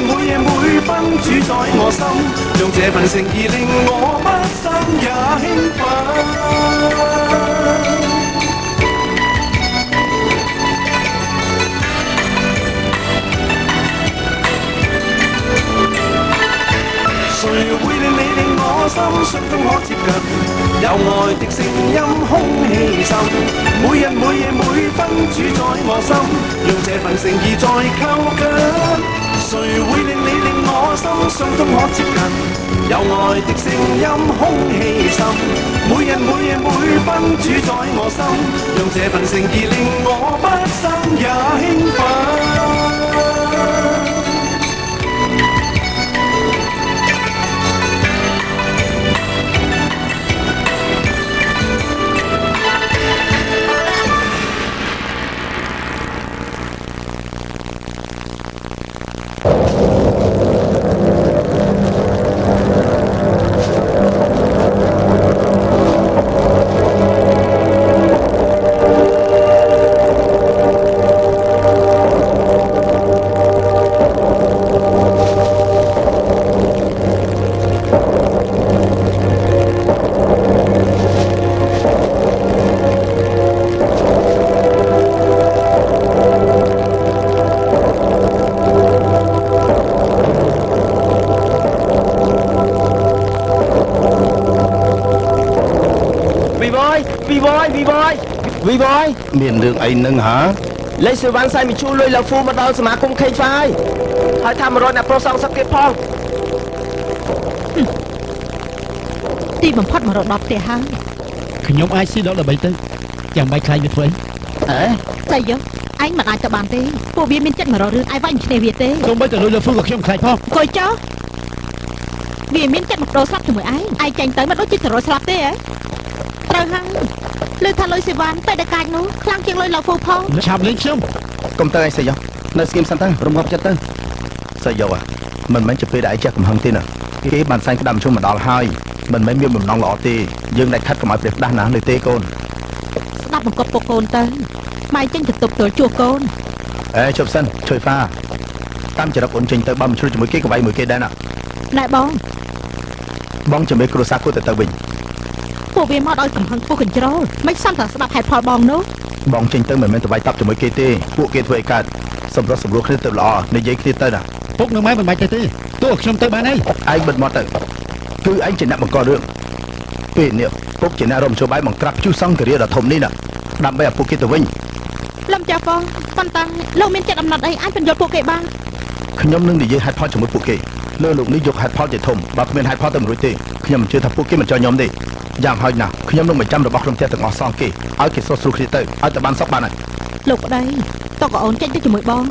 每夜每分主宰我心，用這份誠意令我不生也興奮。誰會令你令我心相中可接近？有愛的聲音空氣滲，每日每夜每分主宰我心，用這份誠意再扣緊。谁会令你令我心相中可接近？有爱的声音空气深，每日每夜每分主宰我心，让这份诚意令我不生也兴奋。 វីវយមានរឿងអីនឹងហាលេខសេវាន់សៃមីឈូលុយឡាហ្វូមកដល់សមាគមខេងហ្វាយហើយថា100អ្នកប្រុសសងសឹកទៀតផងទីបំផុតមករត់ដល់ផ្ទះហើយខ្ញុំអាចស៊ីដល់13ទៅចាំបាច់ខ្លាចវាធ្វើអីអេស្អីយើឯងមិនអាចទៅបានទេពួកវាមានចិត្តមករករឿងឯងវាញ់ឈ្នះវាទេសូម្បីតែលុយលើហ្វូក៏ខ្ញុំខ្លាចផងអង្គុយចុះវាមានចិត្តមកដោស្លាប់ជាមួយឯងឯងចាញ់ទៅមិនដូចជាទៅរត់ស្លាប់ទេហ៎ត្រូវហើយ លើថាលុយសេវាន់ទៅដល់កាច់នោះខ្លាំងជាងលុយឡាហ្វូផងឆាប់លេងខ្ញុំកុំទៅឯងសៃយ៉ោនៅស្ងៀមសិនទៅរំងាប់ចិត្តទៅសៃយ៉ោអ្ហាមិនមែនជាពេលដែលឯងចេះកំហឹងទេណាគេបានសាញ់ក្តាំជុំមកដល់ហើយមិនមែនមានបំណងល្អទេយើងដាច់ខាត់កុំឲ្យព្រះផ្ដាស់ណានៅទេកូនស្ដាប់បង្កប់ពុកកូនទៅម៉ែចេញទៅទប់ទល់ជួសកូនអេជប់សិនជួយហ្វាតាមចរិតអូនចេញទៅបើមិនឆ្លុះជាមួយគេក្បៃមួយគេដែរណាណែបងបងជំនឿគ្រួសារគួរតែទៅវិញ ពួកវាមកដល់កំហឹងពុះកញ្ជ្រោលមិនសំតែស្ដាប់ហេតុផលបងនោះបងចេញទៅមិនមែនទៅវាយតាប់ជាមួយគេទេពួកគេធ្វើឲ្យកើតសម្រុះសម្រួលគ្នាទៅល្អនិយាយគ្នាទៅណាពុកនឹងម៉ែមិនបាច់ទៅទេទោះខ្ញុំទៅបានហើយឯងបិទមាត់ទៅគឺឯងជាអ្នកបង្ករឿងពេលនេះពុកជាអ្នករំជោបាយបង្ក្រាបជុះសង្គ្រាដ៏ធំនេះណាដើម្បីឲ្យពួកគេទៅវិញលំចាស់បងប៉ុន្តែលោកមានចិត្តអំណត់អីអាចបញ្យល់ពួកគេបានខ្ញុំនឹងនិយាយហេតុផលជាមួយពួកគេលើលោកនេះយកហេតុផលជាធំបើគ្មានហេតុផលទៅមិនរួចទេខ្ញុំមិនជឿថាពួកគេមិនចោះខ្ញុំទេ យ៉ាងហោចណាស់ខ្ញុំនឹងបញ្ចាំរបស់ក្រុមផ្ទះទាំងអស់សងគេឲ្យគេសុខស្រួលគ្នាទៅឲ្យតែបានសុខបានហើយលោកប្តីតើក៏អូនចេញទៅជាមួយបង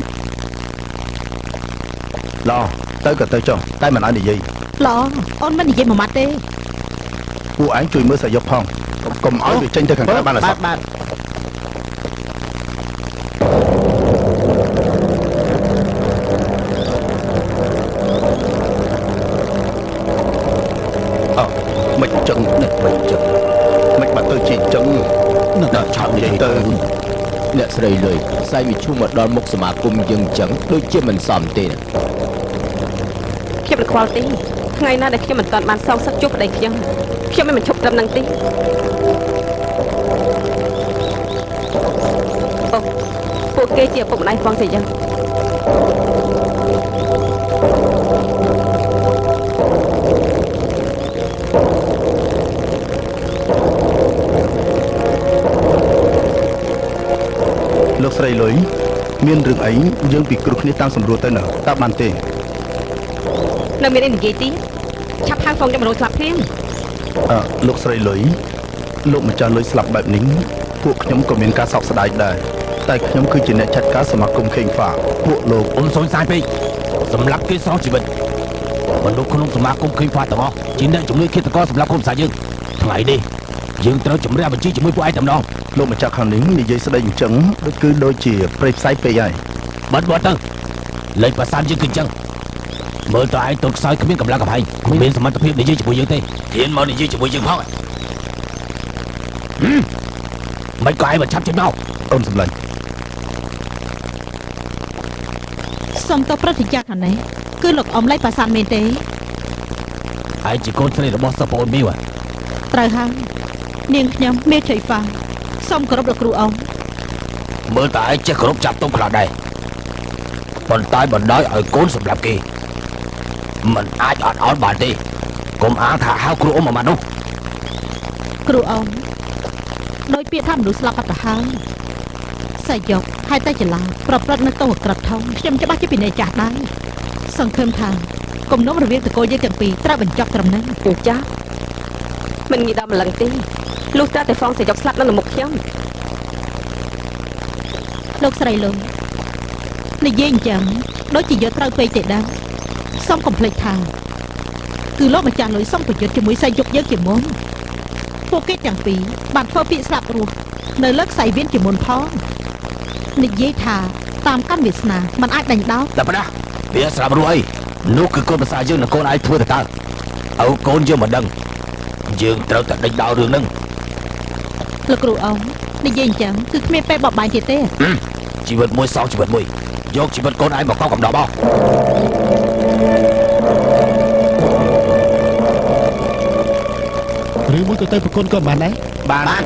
ល្អទៅក៏ទៅចុះតែមិនឲ្យនិយាយល្អអូនមិននិយាយមួយម៉ាត់ទេពួកឯងជួយមើលសាយកផងកុំឲ្យវាចេញទៅខាងក្រៅបានឲ្យសោះបាទ ស្រីលុយសៃវិឈុំមកដល់មុខសមាគមយើងចឹងដូចជាមិនសមទេណាខ្ញុំមិនខ្វល់ទេថ្ងៃណាដែលខ្ញុំមិនទាន់បានសងសឹកជួបប្តីខ្ញុំខ្ញុំមិនបញ្ឈប់ត្រឹមនឹងទេអូពួកគេជាឪពុកម្ដាយបងទេយ៉ាង មានរឿងអីយើងពិគ្រោះគ្នាតាមសម្រួលទៅណាតើបានទេនៅមានអីនិយាយទីឆាប់ហៅហ្វូនខ្ញុំរត់ស្លាប់ភ្លាមអឺលោកស្រីលុយលោកម្ចាស់លុយស្លាប់បែបនេះពួកខ្ញុំក៏មានការសោកស្ដាយដែរតែខ្ញុំគឺជាអ្នកចាត់ការសមាគមខេងហ្វាពួកលោកអូនសូនសាយពេកសម្រាប់គេសងជីវិតមនុស្សក្នុងសមាគមឃើញផ្លាស់ទាំងអស់ជាអ្នកជំនួយឃាតករសម្រាប់ក្រុមសាយើងថ្ងៃនេះ យើងត្រូវជំរះបញ្ជីជាមួយពួកឯងតែម្ដងលោកម្ចាស់ខាងនេះនិយាយស្ដីអញ្ចឹងដូចគឺដូចជាប្រេផ្សាយពេកហើយបាត់បាត់ទៅលេខប្រសាទយើងគឺអញ្ចឹងមើលទៅឯងទៅខ្សោយគ្មានកម្លាំងកំហែងគ្មានសមត្ថភាពនិយាយជាមួយយើងទេហ៊ានមកនិយាយជាមួយយើងផងហឹមមិនក៏ឯងមិនឆាប់ចេញមកអូនសម្លាញ់សុំទៅប្រតិយាខាងនេះគឺលោកអ៊ំលេខប្រាសាទមែនទេឯងជាកូនស្រីរបស់សិស្សប្អូនមីវហ៎ត្រូវហើយ នាងខ្ញុំមេថៃហ្វាសូមគោរពលោកគ្រូអ៊ំមើលតែឯងចេះគោរពចាប់ទុំខ្លះដែរប៉ុន្តែបណ្ដោយឲ្យកូនសម្រាប់គេมันអាចអត់អន់បានទេកុំអាងថាហៅគ្រូអ៊ំមកមកនោះគ្រូអ៊ំដោយពាក្យថាមនុស្សស្លាប់អត់ទៅហើយសាយកហើយតែច្រឡំប្រព្រឹត្តនៅទោសក្រិតធំខ្ញុំច្បាស់ជាពីនៃចាស់ដែរសង្ឃឹមថាគំនុំរវាងតកូលយើងទាំងពីរត្រូវបញ្ចប់ត្រឹមនេះអញ្ចាស់មិនងាយដល់ម្លឹងទេ លុះត្រាតែហ្វងសយកស្លាប់នៅមុខខ្ញុំលោកស្រីលុងនិយាយអញ្ចឹងដូចជាយកត្រូវពេកទេដែរសូមកុំភ្លេចថាគឺលោកម្ចាស់លុយសុំប្រយុទ្ធជាមួយសៃយុកយើងជាមុនពួកគេទាំងពីរបានធ្វើពាក្យស្លាប់រស់នៅលើខ្សែវៀនជាមុនផងនិយាយថាតាមកាន់វាសនាมันអាចដាញ់ដោតតែប៉ុណ្ណាវាស្រាប់រួចអីនោះគឺកូនប្រសាយើងនិងកូនឯងធ្វើទៅតើឲ្យកូនយើងមិនដឹងយើងត្រូវតែដេញដោលរឿងហ្នឹង លោកគ្រូអ៊ំនិយាយអញ្ចឹងគឺគ្មានពេលបបបាញ់ទៀតទេជីវិតមួយសងជីវិតមួយយកជីវិតកូនឯងមកកប់កំដប់អស់ឬមួយក៏ទៅប្រគុណក៏បានដែរបានបាន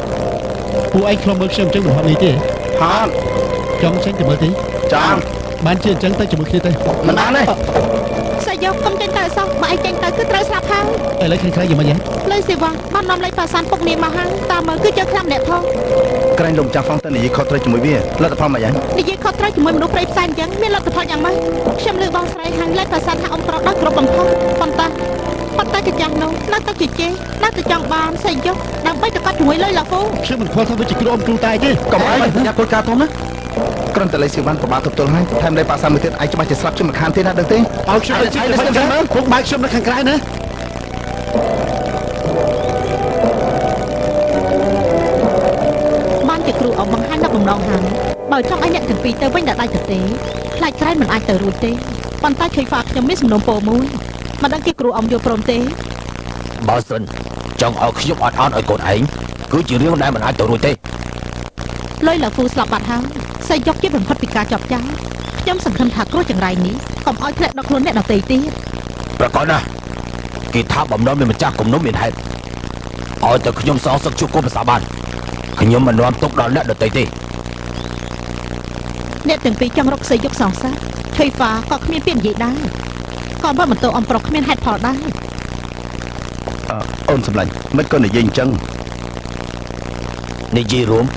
ពួកឯងខ្លំមើលខ្ញុំអញ្ចឹងមិនហត់នេះទេហត់ចង់ចេញទៅមើលទេចាំបានជាអញ្ចឹងទៅជាមួយគ្នាទៅមិនបានទេសៃ យកកុំចេញទៅអសោះបើឯងចេញទៅគឺត្រូវស្លាប់ហើយឥឡូវខាងក្រៅយ៉ាងម៉េចហ៎លើសេវាបាននាំលេខប្រសានពុកនាងមកហើយតាមមើលគឺយើងខ្លាំងម្នាក់ផងក្រែងលោកម្ចាស់ហ្វងទៅនិយាយខុសត្រូវជាមួយវាលទ្ធផលមិនយ៉ាងនិយាយខុសត្រូវជាមួយមនុស្សព្រៃផ្សែងអញ្ចឹងមានលទ្ធផលយ៉ាងម៉េចខ្ញុំលើបងស្រីហាងលេខប្រសានថាអ៊ំប្រុសដល់គ្រប់បំផុតប៉ុន្តែប៉ុន្តែកាចាស់នោះនៅតែជជែកនៅតែចង់បានសៃយកដើម្បីទៅកាត់ជាមួយលុយឡាហ្វូខ្ញុំមិនខ្វល់ថាវាជាគ្រូអ៊ំគ្រូតែទេកុំអីញ៉ាំគោលការណ៍ធំណា គ្រាន់តែលេខសេវានប្របាទទល់ហើយថែមលេខប៉ាសាមួយទៀតឯងច្បាស់ជាស្លាប់ជាមិនខានទេណាដឹងទេឲ្យខ្ញុំទៅជិះទៅខាងក្រៅគុកបើកខ្ញុំនៅខាងក្រៅណាបានជាគ្រូអ៊ំបង្ហាញដល់បំណងហើយបើចង់ឲ្យអ្នកទាំងពីរទៅវិញដល់ដៃទៅទេខ្លាចក្រែងមិនអាចទៅរួចទេប៉ុន្តែជួយហ្វាខ្ញុំមានសំណុំពោមួយមិនដឹងជាគ្រូអ៊ំយល់ព្រមទេបើសិនចង់ឲ្យខ្ញុំអត់អន់ឲ្យកូនឯងគឺជារឿងដែលមិនអាចទៅរួចទេលុយឡាហ្វូស្លាប់បាត់ហើយ សៃយកជាបំផុតពីការចាប់ចោលខ្ញុំសង្ឃឹមថាគ្រោះចង្រៃនេះកុំឲ្យធ្លាក់ដល់ខ្លួនអ្នកដទៃទៀតប្រកបណាស់គេថាបំណងមានម្ចាស់គំនុំមានហេតុឲ្យតែខ្ញុំសងសឹកជួបគុំភាសាបានខ្ញុំមិននាំទុកដល់អ្នកដទៃទេអ្នកទាំងពីរចង់រកសៃយកសងសាឆៃហ្វាក៏គ្មានពាក្យនិយាយដែរក៏បើបន្តអំប្រុសគ្មានហេតុផលដែរអឺអូនសម្លាញ់មិនក៏និយាយអញ្ចឹងនិយាយរួម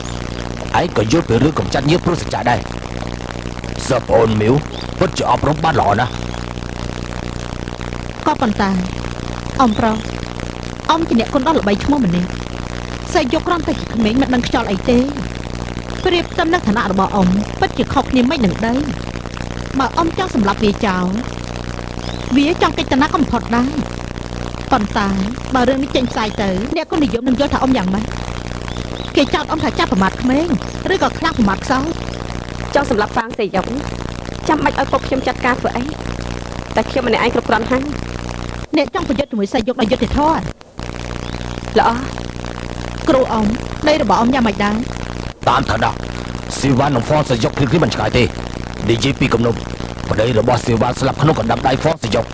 ឯងក៏យល់ពីរឿងកំចាត់ញៀនព្រោះសច្ចាដែរសពអូនមីវពិតជាអប់រំបានល្អណាស់ក៏ប៉ុន្តែអំប្រុសអំជាអ្នកគុណដល់ល្បីឈ្មោះម្នាក់សៃយកក្រំតែជាក្មេងមិនដឹងខ្យល់អីទេប្រៀបទៅនឹងឋានៈរបស់អំពិតជាខុសគ្នាមិននឹងដីបើអំចង់សម្លាប់វាចោលវាចង់កិច្ចតំណកំផុតដែរប៉ុន្តែបើរឿងនេះចេញផ្សាយទៅអ្នកក៏និយមនឹងយល់ថាអំយ៉ាងម៉េច គេចោទអំថាចាប់ប្រមាថក្មេងឬក៏ខ្លាំងប្រមាថខ្សោយចង់សម្រាប់ហ្វាងសយកចាំបាច់ឲ្យពុកខ្ញុំចាត់ការធ្វើអីតែខ្ញុំម្នាក់ឯងគ្រប់គ្រាន់ហើយអ្នកចង់ប្រយុទ្ធជាមួយសៃយកដល់យុទ្ធធរល្អគ្រូអំនៃរបស់អំយ៉ាងម៉េចដែរតាមឋានៈស៊ីវ៉ានិងហ្វនសយុកគ្រីគ្រីមិនឆ្កាយទេនិយាយពីគំនុំប្តីរបស់ស៊ីវ៉ាស្លាប់ក្នុងកណ្ដាប់ដៃហ្វនសយុក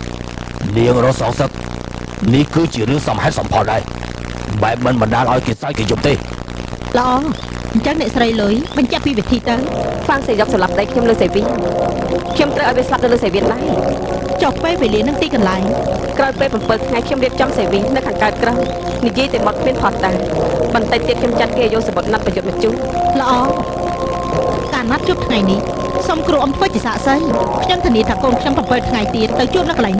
នាងរស់សងសឹកនេះគឺជារឿងសមហេតុសមផលដែរបែបមិនបណ្ដាលឲ្យគេសាយគេយំទេ ល្អអញ្ចឹងអ្នកស្រីលុយបញ្ជាក់ពីវិធីទៅហ្វាងសយកសម្រាប់ដៃខ្ញុំលើសេវីខ្ញុំត្រូវឲ្យវាស្លាប់ទៅលើសេវីដែរចុះពេលវេលានឹងទីកន្លែងក្រោយពេល7ថ្ងៃខ្ញុំរៀបចំសេវីនៅខាងកើតក្រៅនិយាយតែមកគ្មានផតតាបន្តិចទៀតខ្ញុំចាត់គេយកសបុតណាត់ប្រយុទ្ធមកជូនល្អការណាត់ជួបថ្ងៃនេះសូមគ្រូអំធ្វើជាសាកសីខ្ញុំធានាថាកូនខ្ញុំ7ថ្ងៃទៀតទៅជួបនៅកន្លែង